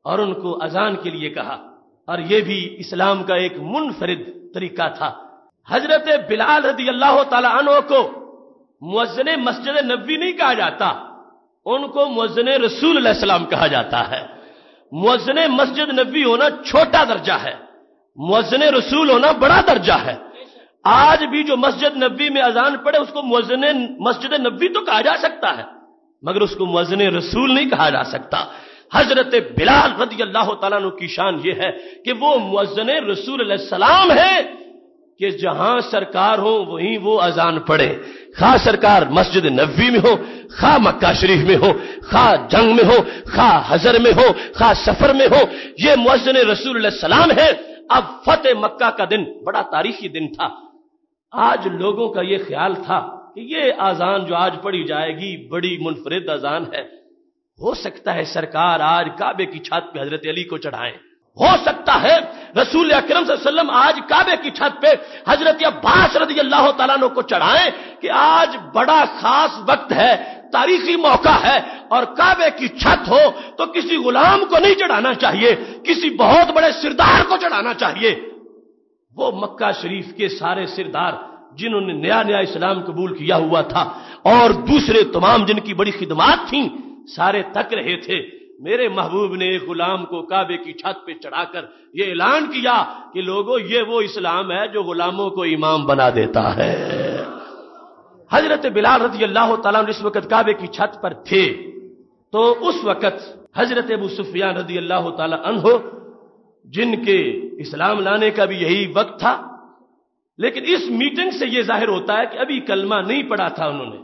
اور ان کو اذان کے لیے کہا۔ اور یہ بھی اسلام کا ایک منفرد طریقہ تھا۔ حضرت بلال رضی اللہ تعالیٰ عنہ کو مؤذن مسجد نبی نہیں کہا جاتا، ان کو مؤذن رسول علیہ السلام کہا جاتا ہے۔ مؤذن مسجد نبی ہونا چھوٹا درجہ ہے، مؤذن رسول ہونا بڑا درجہ ہے۔ آج بھی جو مسجد نبی میں اذان پڑے، اس کو مؤذن مسجد نبی تو کہا جا سکتا ہے، مگر اس کو مؤذن رسول نہیں کہا جا سکتا۔ حضرت بلال رضی اللہ تعالیٰ کی شان یہ ہے کہ وہ مؤذن رسول علیہ السلام ہے کہ جہاں سرکار ہو، وہیں وہ اذان پڑے خواہ سرکار مسجد نبوی میں ہو، خواہ مکہ شریف میں ہو، خواہ جنگ میں ہو، خواہ حضر میں ہو، خواہ سفر میں ہو، یہ مؤذن رسول اللہ السلام ہے اب فتح مکہ کا دن بڑا تاریخی دن تھا۔ آج لوگوں کا یہ خیال تھا کہ یہ آزان جو آج پڑھی جائے گی بڑی منفرد اذان ہے۔ ہو سکتا ہے سرکار آج کعبے کی چھت پہ حضرت علی کو چڑھائیں ہو سکتا ہے رسول اکرم صلی اللہ علیہ وسلم آج کعبے کی چھت پہ حضرت عباس رضی اللہ تعالیٰ کو چڑھائیں کہ آج بڑا خاص وقت ہے، تاریخی موقع ہے اور کعبے کی چھت ہو تو کسی غلام کو نہیں چڑھانا چاہیے، کسی بہت بڑے سردار کو چڑھانا چاہیے۔ وہ مکہ شریف کے سارے سردار جنہوں نے نیا نیا اسلام قبول کیا ہوا تھا اور دوسرے تمام جن کی بڑی خدمات تھیں، سارے تک رہے تھے۔ میرے محبوب نے ایک غلام کو کعبے کی چھت پہ چڑھا کر یہ اعلان کیا کہ لوگوں یہ وہ اسلام ہے جو غلاموں کو امام بنا دیتا ہے۔ حضرت بلال رضی اللہ تعالیٰ اس وقت کعبے کی چھت پر تھے۔ تو اس وقت حضرت ابو سفیان رضی اللہ تعالی عنہ جن کے اسلام لانے کا بھی یہی وقت تھا۔ لیکن اس میٹنگ سے یہ ظاہر ہوتا ہے کہ ابھی کلمہ نہیں پڑا تھا انہوں نے۔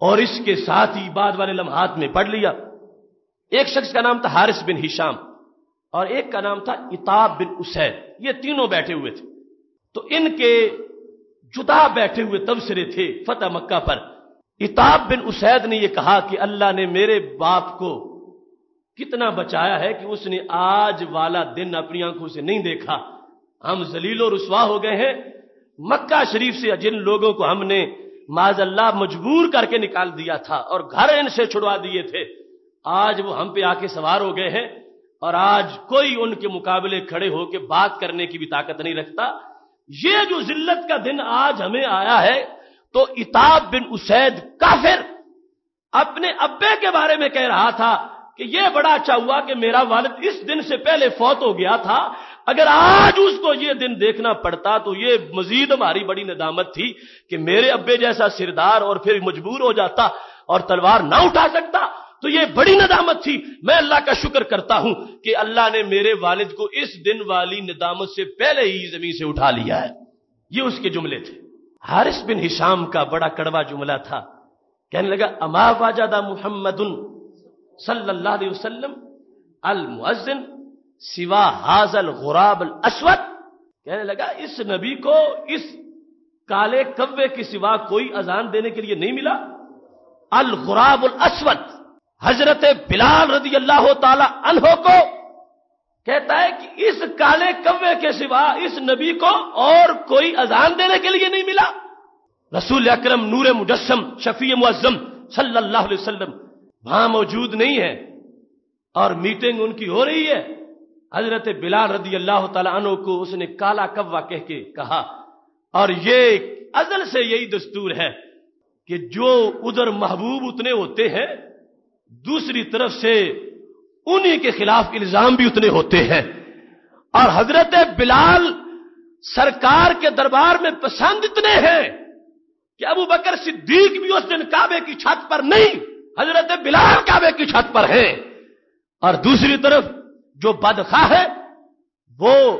اور اس کے ساتھ ہی بعد والے لمحات میں پڑھ لیا۔ ایک شخص کا نام تھا حارث بن ہشام اور ایک کا نام تھا اتاب بن اسید۔ یہ تینوں بیٹھے ہوئے تھے۔ تو ان کے جدا بیٹھے ہوئے تبصرے تھے فتح مکہ پر۔ اتاب بن اسید نے یہ کہا کہ اللہ نے میرے باپ کو کتنا بچایا ہے کہ اس نے آج والا دن اپنی آنکھوں سے نہیں دیکھا۔ ہم زلیل و رسوا ہو گئے ہیں۔ مکہ شریف سے جن لوگوں کو ہم نے معذ اللہ مجبور کر کے نکال دیا تھا اور گھر ان سے چھڑوا دیے تھے، آج وہ ہم پہ آ کے سوار ہو گئے ہیں۔ اور آج کوئی ان کے مقابلے کھڑے ہو کے بات کرنے کی بھی طاقت نہیں رکھتا۔ یہ جو ذلت کا دن آج ہمیں آیا ہے، تو اتاب بن اسید کافر اپنے ابے کے بارے میں کہہ رہا تھا۔ کہ یہ بڑا اچھا ہوا کہ میرا والد اس دن سے پہلے فوت ہو گیا تھا۔ اگر آج اس کو یہ دن دیکھنا پڑتا تو یہ مزید ہماری بڑی ندامت تھی کہ میرے ابے جیسا سردار اور پھر مجبور ہو جاتا اور تلوار نہ اٹھا سکتا۔ تو یہ بڑی ندامت تھی۔ میں اللہ کا شکر کرتا ہوں کہ اللہ نے میرے والد کو اس دن والی ندامت سے پہلے ہی زمین سے اٹھا لیا ہے۔ یہ اس کے جملے تھے۔ حارث بن ہشام کا بڑا کڑوا جملہ تھا۔ کہنے لگا، اما واجدہ محمد صلی اللہ علیہ وسلم، المؤذن سوا حاضل غراب الاسود کہنے لگا، اس نبی کو اس کالے کبے کی سوا کوئی اذان دینے کے لیے نہیں ملا۔ الغراب الاسود حضرت بلال رضی اللہ تعالی عنہ کو کہتا ہے کہ اس کالے کوے کے سوا اس نبی کو اور کوئی اذان دینے کے لیے نہیں ملا۔ رسول اکرم، نور مجسم، شفیع معظم صلی اللہ علیہ وسلم وہاں موجود نہیں ہے۔ اور میٹنگ ان کی ہو رہی ہے۔ حضرت بلال رضی اللہ تعالیٰ عنہ کو اس نے کالا کوا کہہ کے کہا۔ اور یہ ازل سے یہی دستور ہے کہ جو ادھر محبوب اتنے ہوتے ہیں، دوسری طرف سے انہی کے خلاف الزام بھی اتنے ہوتے ہیں۔ اور حضرت بلال سرکار کے دربار میں پسند اتنے ہیں کہ ابو بکر صدیق بھی اس دن کعبے کی چھت پر نہیں۔ حضرت بلال کعبے کی چھت پر ہیں۔ اور دوسری طرف جو بدخواہ ہے، وہ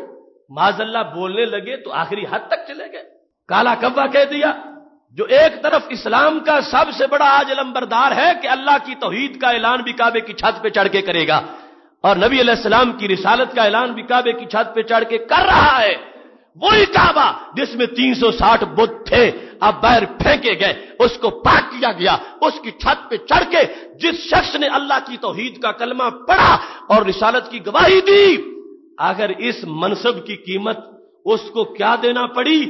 معذ اللہ بولنے لگے تو آخری حد تک چلے گئے۔ کالا کبا کہہ دیا، جو ایک طرف اسلام کا سب سے بڑا آج لمبردار ہے کہ اللہ کی توحید کا اعلان بھی کعبے کی چھت پہ چڑھ کے کرے گا۔ اور نبی علیہ السلام کی رسالت کا اعلان بھی کعبے کی چھت پہ چڑھ کے کر رہا ہے۔ وہی کعبہ جس میں تین سو ساٹھ بدھ تھے۔ اب باہر پھینکے گئے، اس کو پاک کیا گیا، اس کی چھت پہ چڑھ کے جس شخص نے اللہ کی توحید کا کلمہ پڑھا اور رسالت کی گواہی دی، اگر اس منصب کی قیمت اس کو کیا دینا پڑی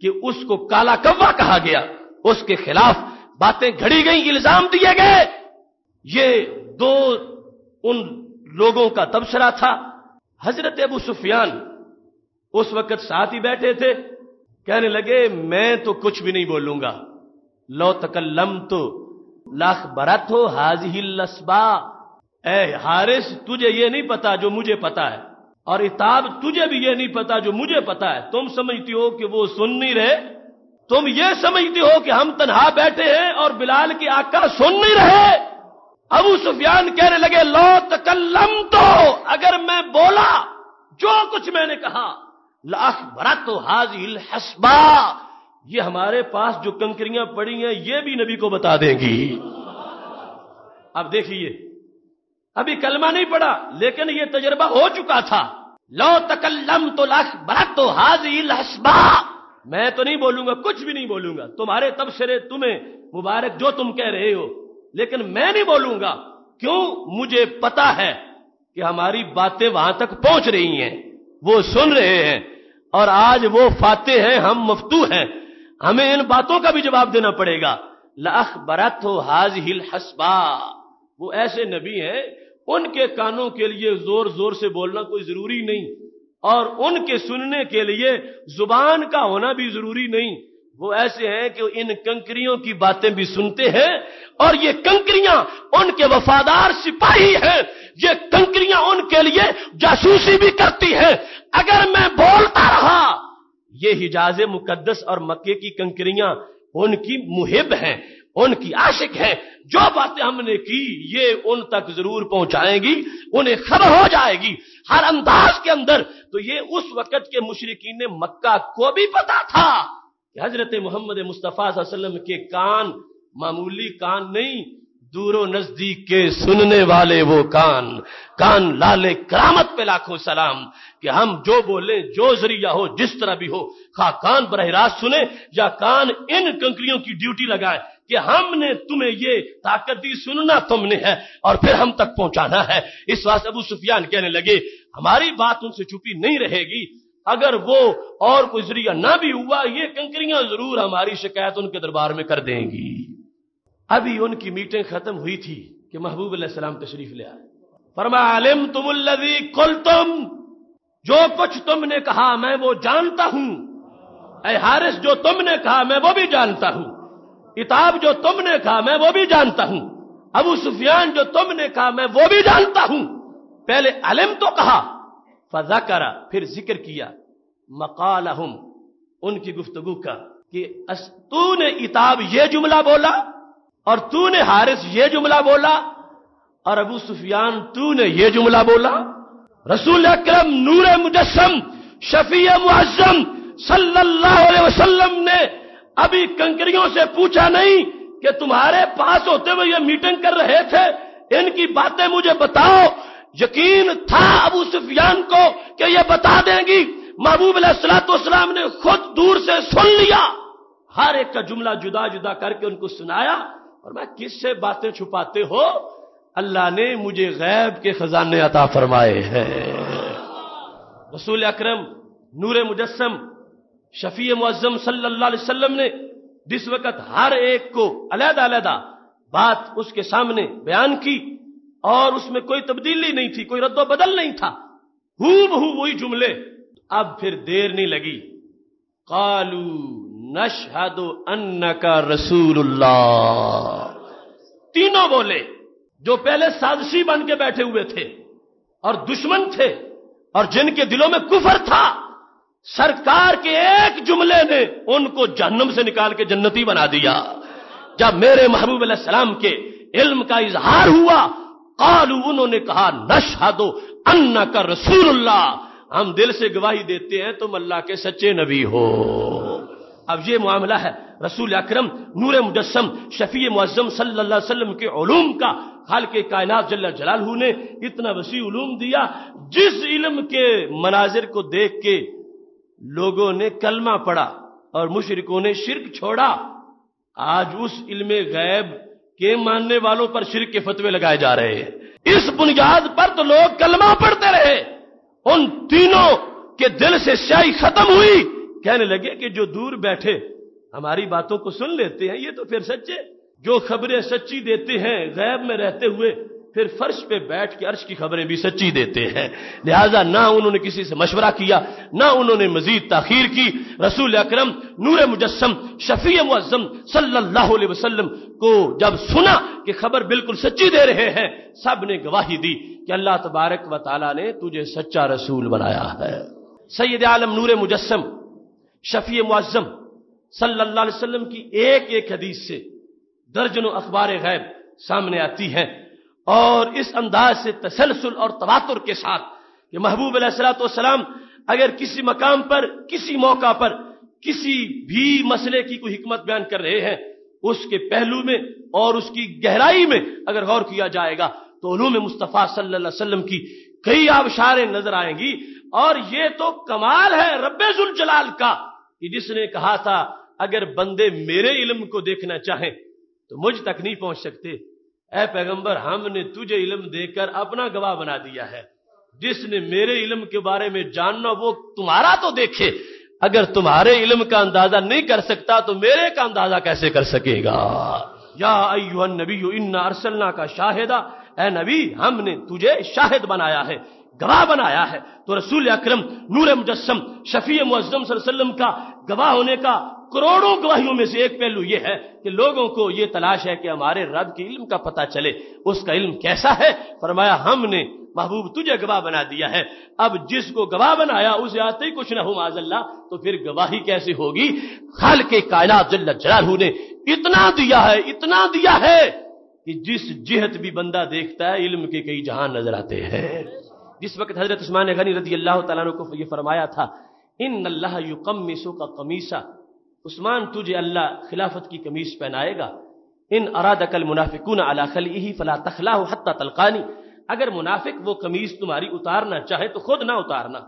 کہ اس کو کالا کوا کہا گیا، اس کے خلاف باتیں گھڑی گئی الزام دیے گئے۔ یہ دو ان لوگوں کا تبصرہ تھا۔ حضرت ابو سفیان اس وقت ساتھ ہی بیٹھے تھے۔ کہنے لگے، میں تو کچھ بھی نہیں بولوں گا. لو تکلم تو لاکھ برت ہو حاضی لسبا اے حارث، تجھے یہ نہیں پتا جو مجھے پتا ہے، اور اتاب، تجھے بھی یہ نہیں پتا جو مجھے پتا ہے۔ تم سمجھتی ہو کہ وہ سن نہیں رہے؟ تم یہ سمجھتی ہو کہ ہم تنہا بیٹھے ہیں اور بلال کی آقا سن نہیں رہے؟ ابو سفیان کہنے لگے، لو تکلم تو اگر میں بولا جو کچھ میں نے کہا لاکھ برت تو حاضل حسبا یہ ہمارے پاس جو کنکریاں پڑی ہیں، یہ بھی نبی کو بتا دیں گی۔ اب دیکھیے، ابھی کلمہ نہیں پڑا، لیکن یہ تجربہ ہو چکا تھا۔ لو تکلم تو لاکھ برت تو حاضل حسبا میں تو نہیں بولوں گا، کچھ بھی نہیں بولوں گا۔ تمہارے تبصرے تمہیں مبارک جو تم کہہ رہے ہو، لیکن میں نہیں بولوں گا۔ کیوں؟ مجھے پتا ہے کہ ہماری باتیں وہاں تک پہنچ رہی ہیں، وہ سن رہے ہیں۔ اور آج وہ فاتح ہیں، ہم مفتو ہیں۔ ہمیں ان باتوں کا بھی جواب دینا پڑے گا۔ لاخ برت ہو حاض ہل حسبا وہ ایسے نبی ہیں، ان کے کانوں کے لیے زور زور سے بولنا کوئی ضروری نہیں۔ اور ان کے سننے کے لیے زبان کا ہونا بھی ضروری نہیں۔ وہ ایسے ہیں کہ ان کنکریوں کی باتیں بھی سنتے ہیں۔ اور یہ کنکریاں ان کے وفادار سپاہی ہیں۔ یہ کنکریاں ان کے لیے جاسوسی بھی کرتی ہیں۔ اگر میں بولتا رہا، یہ حجاز مقدس اور مکے کی کنکریاں ان کی محب ہیں، ان کی عاشق ہیں، جو باتیں ہم نے کی، یہ ان تک ضرور پہنچائیں گی، انہیں خبر ہو جائے گی، ہر انداز کے اندر۔ تو یہ اس وقت کے مشرقین مکہ کو بھی پتا تھا کہ حضرت محمد مصطفیٰ صلی اللہ علیہ وسلم کے کان معمولی کان نہیں دور و نزدیک کے سننے والے وہ کان کان لالے کرامت پہ لاکھوں سلام، کہ ہم جو بولیں، جو ذریعہ ہو، جس طرح بھی ہو، خواہ کان براہ راست سنے یا کان ان کنکریوں کی ڈیوٹی لگائے کہ ہم نے تمہیں یہ طاقت دی، سننا تم نے ہے اور پھر ہم تک پہنچانا ہے۔ اس واسطے ابو سفیان کہنے لگے، ہماری بات ان سے چھپی نہیں رہے گی۔ اگر وہ اور کوئی ذریعہ نہ بھی ہوا، یہ کنکریاں ضرور ہماری شکایت ان کے دربار میں کر دیں گی۔ ابھی ان کی میٹنگ ختم ہوئی تھی کہ محبوب علیہ السلام تشریف لے آئے۔ فرما علم تم الذی کل تم جو کچھ تم نے کہا میں وہ جانتا ہوں۔ اے حارث، جو تم نے کہا میں وہ بھی جانتا ہوں۔ اتاب جو تم نے کہا میں وہ بھی جانتا ہوں۔ ابو سفیان، جو تم نے کہا میں وہ بھی جانتا ہوں۔ پہلے علم تو کہا فضا کرا پھر ذکر کیا۔ مقال ان کی گفتگو کا کہ تو نے اتاب یہ جملہ بولا اور تو نے حارث یہ جملہ بولا اور ابو سفیان تو نے یہ جملہ بولا رسول اکرم نور مجسم شفیع معظم صلی اللہ علیہ وسلم نے ابھی کنکریوں سے پوچھا نہیں کہ تمہارے پاس ہوتے ہوئے یہ میٹنگ کر رہے تھے؟ ان کی باتیں مجھے بتاؤ۔ یقین تھا ابو سفیان کو کہ یہ بتا دیں گی۔ محبوب علیہ السلاۃ والسلام نے خود دور سے سن لیا۔ ہر ایک کا جملہ جدا جدا کر کے ان کو سنایا۔ اور میں کس سے باتیں چھپاتے ہو؟ اللہ نے مجھے غیب کے خزانے عطا فرمائے ہیں۔ رسول اکرم، نور مجسم، شفیع معظم صلی اللہ علیہ وسلم نے جس وقت ہر ایک کو علیحدہ علیحدہ بات اس کے سامنے بیان کی اور اس میں کوئی تبدیلی نہیں تھی، کوئی رد و بدل نہیں تھا۔ ہو بہو وہی جملے۔ اب پھر دیر نہیں لگی۔ کالو نشہد ان کا رسول اللہ تینوں بولے جو پہلے سازشی بن کے بیٹھے ہوئے تھے اور دشمن تھے اور جن کے دلوں میں کفر تھا، سرکار کے ایک جملے نے ان کو جہنم سے نکال کے جنتی بنا دیا۔ جب میرے محبوب علیہ السلام کے علم کا اظہار ہوا قالو انہوں نے کہا نشہدو ان کا رسول اللہ ہم دل سے گواہی دیتے ہیں تم اللہ کے سچے نبی ہو۔ اب یہ معاملہ ہے رسول اکرم، نور مجسم، شفیع معظم صلی اللہ علیہ وسلم کے علوم کا حال کے کائنات جل جلالہ نے اتنا وسیع علوم دیا۔ جس علم کے مناظر کو دیکھ کے لوگوں نے کلمہ پڑا اور مشرکوں نے شرک چھوڑا، آج اس علم غیب کے ماننے والوں پر شرک کے فتوے لگائے جا رہے ہیں۔ اس بنیاد پر تو لوگ کلمہ پڑھتے رہے۔ ان تینوں کے دل سے سیاہی ختم ہوئی۔ کہنے لگے کہ جو دور بیٹھے ہماری باتوں کو سن لیتے ہیں، یہ تو پھر سچے۔ جو خبریں سچی دیتے ہیں، غیب میں رہتے ہوئے پھر فرش پہ بیٹھ کے عرش کی خبریں بھی سچی دیتے ہیں۔ لہذا نہ انہوں نے کسی سے مشورہ کیا، نہ انہوں نے مزید تاخیر کی۔ رسول اکرم نور مجسم، شفیع معظم صلی اللہ علیہ وسلم کو جب سنا کہ خبر بالکل سچی دے رہے ہیں، سب نے گواہی دی کہ اللہ تبارک و تعالیٰ نے تجھے سچا رسول بنایا ہے۔ سید عالم نور مجسم شفیع معظم صلی اللہ علیہ وسلم کی ایک ایک حدیث سے درجن و اخبار غیب سامنے آتی ہیں اور اس انداز سے تسلسل اور تواتر کے ساتھ کہ محبوب علیہ السلاۃ والسلام اگر کسی مقام پر، کسی موقع پر کسی بھی مسئلے کی کوئی حکمت بیان کر رہے ہیں، اس کے پہلو میں اور اس کی گہرائی میں اگر غور کیا جائے گا تو علوم مصطفیٰ صلی اللہ علیہ وسلم کی کئی آبشاریں نظر آئیں گی اور یہ تو کمال ہے رب الجلال کا۔ کہ جس نے کہا تھا، اگر بندے میرے علم کو دیکھنا چاہیں، تو مجھ تک نہیں پہنچ سکتے۔ اے پیغمبر، ہم نے تجھے علم دے کر اپنا گواہ بنا دیا ہے۔ جس نے میرے علم کے بارے میں جاننا، وہ تمہارا تو دیکھے۔ اگر تمہارے علم کا اندازہ نہیں کر سکتا، تو میرے کا اندازہ کیسے کر سکے گا؟ یا ایوہ النبی انا ارسلنا کا شاہدہ۔ اے نبی، ہم نے تجھے شاہد بنایا ہے۔ گواہ بنایا ہے تو رسول اکرم نور مجسم شفیع معظم صلی اللہ علیہ وسلم کا گواہ ہونے کا کروڑوں گواہیوں میں سے ایک پہلو یہ ہے کہ لوگوں کو یہ تلاش ہے کہ ہمارے رب کے علم کا پتہ چلے، اس کا علم کیسا ہے؟ فرمایا، ہم نے محبوب تجھے گواہ بنا دیا ہے۔ اب جس کو گواہ بنایا، اسے آتے ہی کچھ نہ ہو معذ اللہ تو پھر گواہی کیسے ہوگی؟ خال کے کائنات جل جلالہ نے اتنا دیا ہے، اتنا دیا ہے کہ جس جہت بھی بندہ دیکھتا ہے، علم کے کئی جہاں نظر آتے ہیں۔ جس وقت حضرت عثمان غنی رضی اللہ تعالیٰ کو یہ فرمایا تھا، ان اللہ یقمسو کا قمیصہ عثمان تجھے اللہ خلافت کی کمیز پہنائے گا۔ ان اراد کل منافقون علی خلیہ فلا تخلاہ حتی تلقانی۔ اگر منافق وہ کمیز تمہاری اتارنا چاہے تو خود نہ اتارنا۔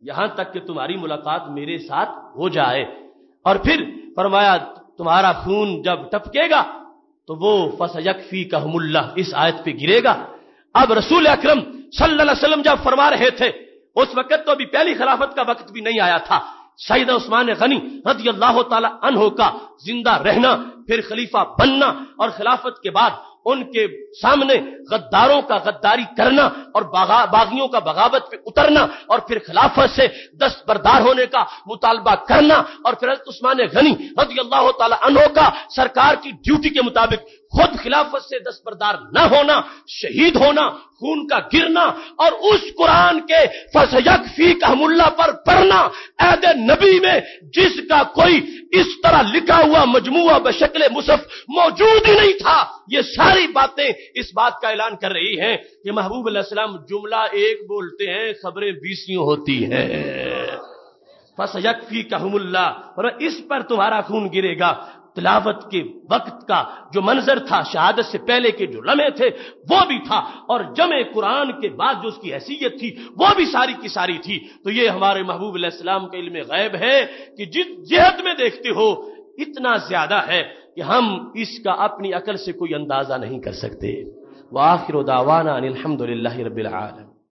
یہاں تک کہ تمہاری ملاقات میرے ساتھ ہو جائے۔ اور پھر فرمایا، تمہارا خون جب ٹپکے گا تو وہ فسیکفی کہم اللہ، اس آیت پہ گرے گا۔ اب رسول اکرم صلی اللہ علیہ وسلم جب فرما رہے تھے، اس وقت تو ابھی پہلی خلافت کا وقت بھی نہیں آیا تھا۔ سعید عثمان غنی رضی اللہ تعالی عنہ کا زندہ رہنا، پھر خلیفہ بننا اور خلافت کے بعد ان کے سامنے غداروں کا غداری کرنا اور باغیوں کا بغاوت پہ اترنا اور پھر خلافت سے دست بردار ہونے کا مطالبہ کرنا اور پھر عثمان غنی رضی اللہ تعالی عنہ کا سرکار کی ڈیوٹی کے مطابق خود خلافت سے دستبردار نہ ہونا، شہید ہونا، خون کا گرنا اور اس قرآن کے فسیق فی اللہ پر پڑھنا عید نبی میں جس کا کوئی اس طرح لکھا ہوا مجموعہ بشکل مصف موجود ہی نہیں تھا۔ یہ ساری باتیں اس بات کا اعلان کر رہی ہیں کہ محبوب علیہ السلام جملہ ایک بولتے ہیں، خبریں بیسیوں ہوتی ہیں۔ فسیق فی اللہ اور اس پر تمہارا خون گرے گا۔ تلاوت کے وقت کا جو منظر تھا، شہادت سے پہلے کے جو لمحے تھے، وہ بھی تھا۔ اور جمع قرآن کے بعد جو اس کی حیثیت تھی، وہ بھی ساری کی ساری تھی۔ تو یہ ہمارے محبوب علیہ السلام کا علم غیب ہے کہ جس جہت میں دیکھتے ہو، اتنا زیادہ ہے کہ ہم اس کا اپنی عقل سے کوئی اندازہ نہیں کر سکتے۔ وہ آخر و الحمد للہ رب العالم